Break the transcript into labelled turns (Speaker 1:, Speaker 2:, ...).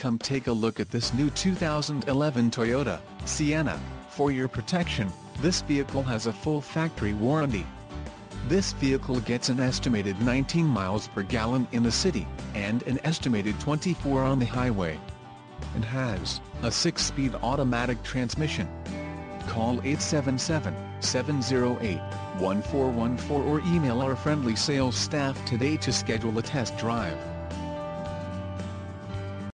Speaker 1: Come take a look at this new 2011 Toyota Sienna. For your protection, this vehicle has a full factory warranty. This vehicle gets an estimated 19 miles per gallon in the city, and an estimated 24 on the highway. It has a 6-speed automatic transmission. Call 877-708-1414 or email our friendly sales staff today to schedule a test drive.